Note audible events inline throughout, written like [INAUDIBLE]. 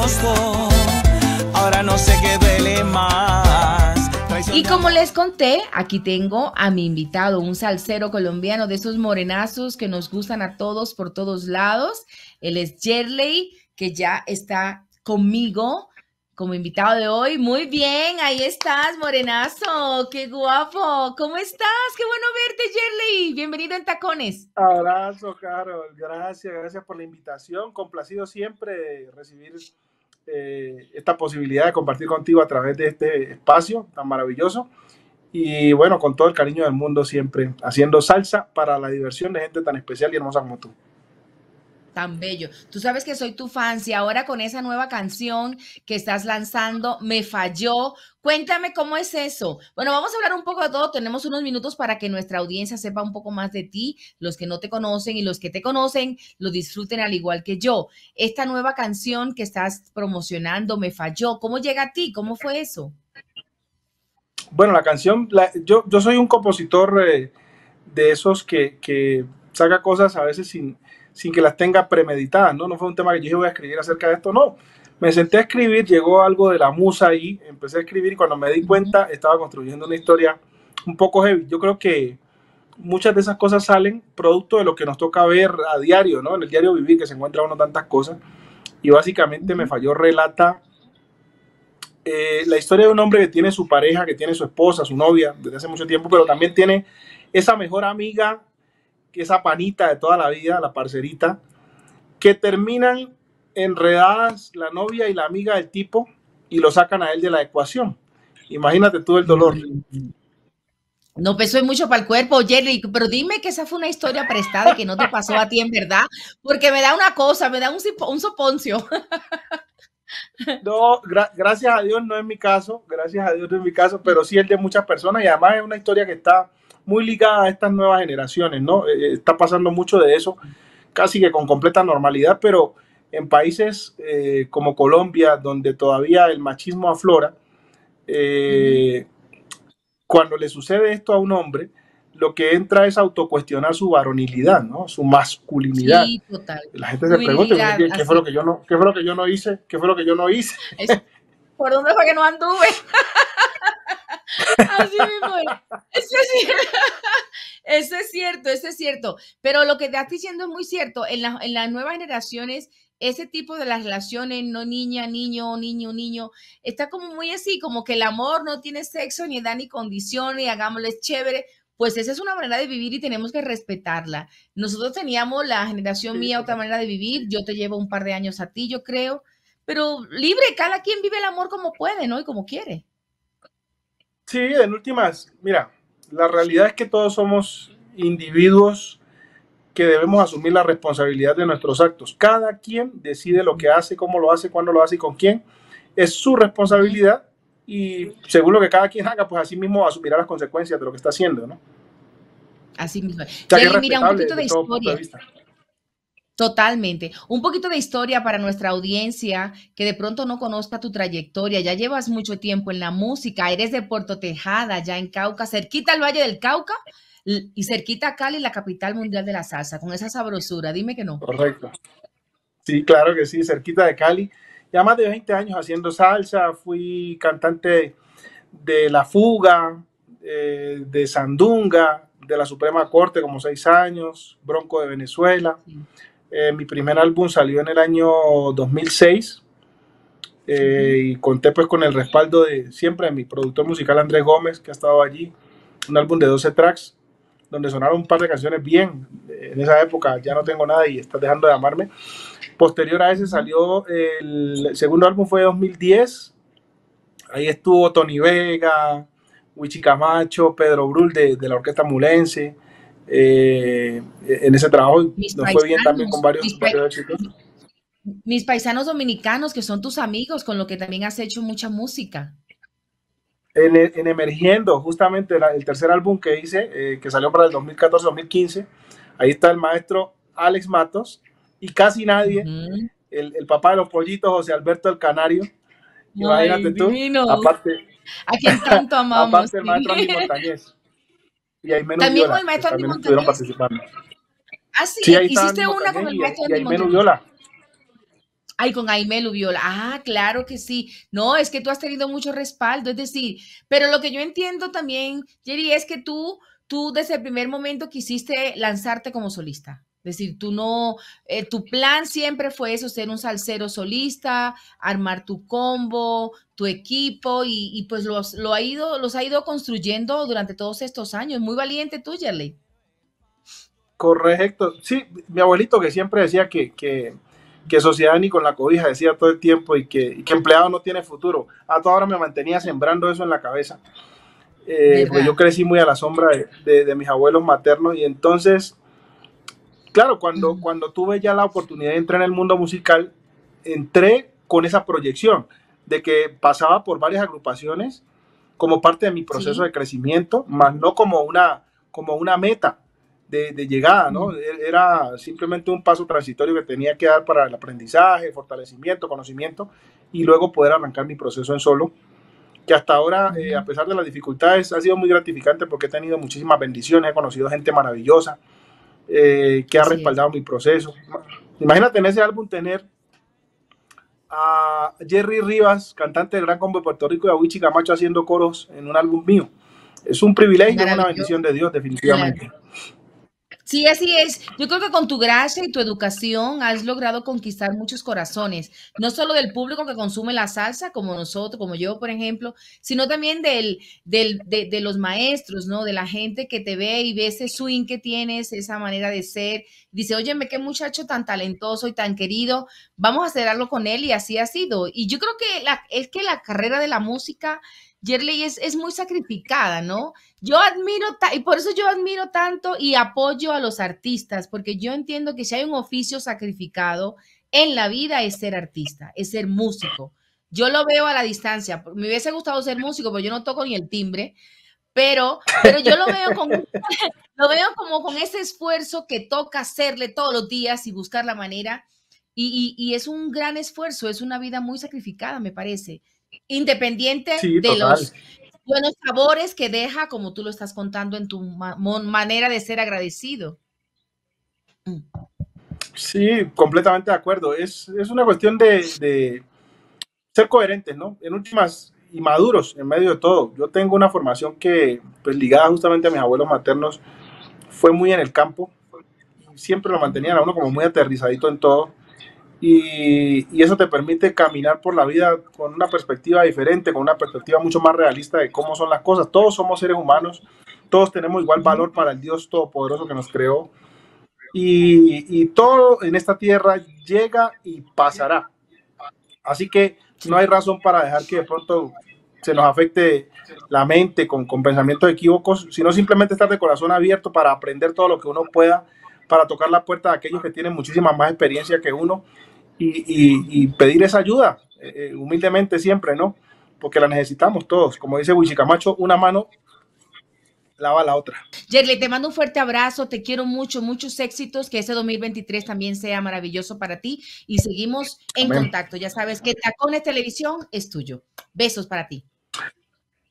costó, ahora no sé qué duele más. Y como les conté, aquí tengo a mi invitado, un salsero colombiano de esos morenazos que nos gustan a todos por todos lados. Él es Jerley, que ya está conmigo como invitado de hoy. Muy bien, ahí estás, morenazo. Qué guapo. ¿Cómo estás? Qué bueno verte, Jerley. Bienvenido en Tacones. Abrazo, Carol. Gracias, gracias por la invitación. Complacido siempre de recibir eh, esta posibilidad de compartir contigo a través de este espacio tan maravilloso. Y bueno, con todo el cariño del mundo siempre, haciendo salsa para la diversión de gente tan especial y hermosa como tú bello. Tú sabes que soy tu fan y ahora con esa nueva canción que estás lanzando, me falló. Cuéntame cómo es eso. Bueno, vamos a hablar un poco de todo. Tenemos unos minutos para que nuestra audiencia sepa un poco más de ti, los que no te conocen y los que te conocen lo disfruten al igual que yo. Esta nueva canción que estás promocionando, me falló. ¿Cómo llega a ti? ¿Cómo fue eso? Bueno, la canción, yo, yo soy un compositor eh, de esos que, que saca cosas a veces sin sin que las tenga premeditadas, ¿no? No fue un tema que yo dije voy a escribir acerca de esto, no. Me senté a escribir, llegó algo de la musa ahí, empecé a escribir y cuando me di cuenta estaba construyendo una historia un poco heavy. Yo creo que muchas de esas cosas salen producto de lo que nos toca ver a diario, ¿no? En el diario vivir que se encuentra uno tantas cosas. Y básicamente me falló relata eh, la historia de un hombre que tiene su pareja, que tiene su esposa, su novia desde hace mucho tiempo, pero también tiene esa mejor amiga esa panita de toda la vida, la parcerita, que terminan enredadas la novia y la amiga del tipo y lo sacan a él de la ecuación. Imagínate tú el dolor. No pesó mucho para el cuerpo, Jerry, pero dime que esa fue una historia prestada que no te pasó a ti en verdad, porque me da una cosa, me da un, un soponcio. [LAUGHS] No, gracias a Dios no es mi caso, gracias a Dios no es mi caso, pero sí el de muchas personas y además es una historia que está muy ligada a estas nuevas generaciones, ¿no? Eh, eh, está pasando mucho de eso, casi que con completa normalidad, pero en países eh, como Colombia, donde todavía el machismo aflora, cuando le sucede esto a un hombre, lo que entra es autocuestionar su varonilidad, ¿no? Su masculinidad. Sí, total. La gente se pregunta, ¿qué, fue lo que yo no, ¿qué fue lo que yo no hice? ¿Qué fue lo que yo no hice? ¿Por dónde fue que no anduve? [LAUGHS] Así mismo Eso es, cierto. [LAUGHS] eso es cierto, eso es cierto. Pero lo que te estás diciendo es muy cierto. En, en las nuevas generaciones, ese tipo de las relaciones, no niña, niño, niño, niño, está como muy así, como que el amor no tiene sexo, ni edad, ni condición, y hagámosle chévere. Pues esa es una manera de vivir y tenemos que respetarla. Nosotros teníamos la generación mía otra manera de vivir. Yo te llevo un par de años a ti, yo creo. Pero libre, cada quien vive el amor como puede, ¿no? Y como quiere. Sí, en últimas, mira, la realidad es que todos somos individuos que debemos asumir la responsabilidad de nuestros actos. Cada quien decide lo que hace, cómo lo hace, cuándo lo hace y con quién. Es su responsabilidad y según lo que cada quien haga, pues así mismo asumirá las consecuencias de lo que está haciendo, ¿no? Así mismo. mira, un poquito de, historia. Totalmente. Un poquito de historia para nuestra audiencia que de pronto no conozca tu trayectoria. Ya llevas mucho tiempo en la música, eres de Puerto Tejada, ya en Cauca, cerquita al Valle del Cauca y cerquita a Cali, la capital mundial de la salsa, con esa sabrosura. Dime que no. Correcto. Sí, claro que sí, cerquita de Cali. Ya más de 20 años haciendo salsa, fui cantante de La Fuga, eh, de Sandunga, de la Suprema Corte como seis años, Bronco de Venezuela. Eh, mi primer álbum salió en el año 2006 eh, y conté pues con el respaldo de siempre mi productor musical Andrés Gómez, que ha estado allí. Un álbum de 12 tracks donde sonaron un par de canciones bien. En esa época ya no tengo nada y estás dejando de amarme. Posterior a ese salió el segundo álbum fue 2010. Ahí estuvo Tony Vega, Wichi Camacho, Pedro Brul de, de la Orquesta Mulense. Eh, en ese trabajo. nos fue bien también con varios, mis, paisanos dominicanos, que son tus amigos, con lo que también has hecho mucha música. En, en Emergiendo, justamente el tercer álbum que hice, eh, que salió para el 2014-2015, ahí está el maestro Alex Matos y casi nadie, el, el, papá de los pollitos, José Alberto el Canario. Imagínate tú, aparte, a quien tanto amamos. [LAUGHS] aparte el maestro Andy Montañez. Y ahí menos También con el maestro Andy Montañez. participando. Ah, sí, hiciste una con el maestro Andy Montañez. Viola. Ay, con Aime Luviola. Ah, claro que sí. No, es que tú has tenido mucho respaldo, es decir, pero lo que yo entiendo también, Jerry, es que tú, tú desde el primer momento quisiste lanzarte como solista. Es decir, tú no, eh, tu plan siempre fue eso, ser un salsero solista, armar tu combo, tu equipo y, pues los, lo ha ido, los ha ido construyendo durante todos estos años. Muy valiente tú, Jerry. Correcto. Sí, mi abuelito que siempre decía que, que, que sociedad ni con la cobija, decía todo el tiempo, y que, que empleado no tiene futuro. A toda hora me mantenía sembrando eso en la cabeza. Eh, pues yo crecí muy a la sombra de, de mis abuelos maternos y entonces claro, cuando, cuando tuve ya la oportunidad de entrar en el mundo musical, entré con esa proyección de que pasaba por varias agrupaciones como parte de mi proceso de crecimiento, más no como una, como una meta de, llegada, ¿no? E, era simplemente un paso transitorio que tenía que dar para el aprendizaje, fortalecimiento, conocimiento y luego poder arrancar mi proceso en solo, que hasta ahora, eh, a pesar de las dificultades, ha sido muy gratificante porque he tenido muchísimas bendiciones, he conocido gente maravillosa, eh, que ha respaldado mi proceso. Imagínate en ese álbum tener a Jerry Rivas, cantante del Gran Combo de Puerto Rico, y a Wichi Camacho haciendo coros en un álbum mío. Es un privilegio, una bendición de Dios, definitivamente. Sí, así es. Yo creo que con tu gracia y tu educación has logrado conquistar muchos corazones, no solo del público que consume la salsa, como nosotros, como yo, por ejemplo, sino también del, de, los maestros, ¿no? De la gente que te ve y ve ese swing que tienes, esa manera de ser. Dice, óyeme, qué muchacho tan talentoso y tan querido, vamos a hacer algo con él y así ha sido. Y yo creo que es que la carrera de la música Yerley es, es, muy sacrificada, ¿no? Yo admiro, y por eso yo admiro tanto y apoyo a los artistas, porque yo entiendo que si hay un oficio sacrificado en la vida es ser artista, es ser músico. Yo lo veo a la distancia. Me hubiese gustado ser músico, pero yo no toco ni el timbre, pero, pero yo lo veo, con, [LAUGHS] lo veo como con ese esfuerzo que toca hacerle todos los días y buscar la manera. Y, y, y es un gran esfuerzo, es una vida muy sacrificada, me parece independiente de los buenos sabores que deja, como tú lo estás contando en tu manera de ser agradecido. Sí, completamente de acuerdo. Es, una cuestión de, ser coherentes, ¿no? En últimas y maduros en medio de todo. Yo tengo una formación que, pues ligada justamente a mis abuelos maternos, fue muy en el campo. Siempre lo mantenían a uno como muy aterrizadito en todo. Y, eso te permite caminar por la vida con una perspectiva diferente, con una perspectiva mucho más realista de cómo son las cosas. Todos somos seres humanos, todos tenemos igual valor para el Dios Todopoderoso que nos creó. Y, y todo en esta tierra llega y pasará. Así que no hay razón para dejar que de pronto se nos afecte la mente con, con pensamientos equívocos, sino simplemente estar de corazón abierto para aprender todo lo que uno pueda, para tocar la puerta de aquellos que tienen muchísima más experiencia que uno y, pedir esa ayuda, eh, eh, humildemente siempre, ¿no? Porque la necesitamos todos. Como dice Camacho, una mano lava la otra. Yerle, te mando un fuerte abrazo, te quiero mucho, muchos éxitos, que ese 2023 también sea maravilloso para ti y seguimos en contacto. Ya sabes que Tacones Televisión es tuyo. Besos para ti.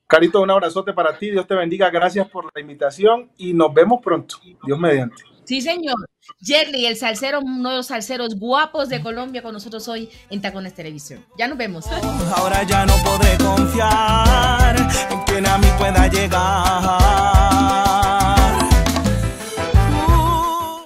Carito, un abrazote para ti, Dios te bendiga, gracias por la invitación y nos vemos pronto, Dios mediante. Sí, señor. Jerry, el salsero, uno de los salseros guapos de Colombia con nosotros hoy en Tacones Televisión. Ya nos vemos. Ahora ya no podré confiar en quien a mí pueda llegar.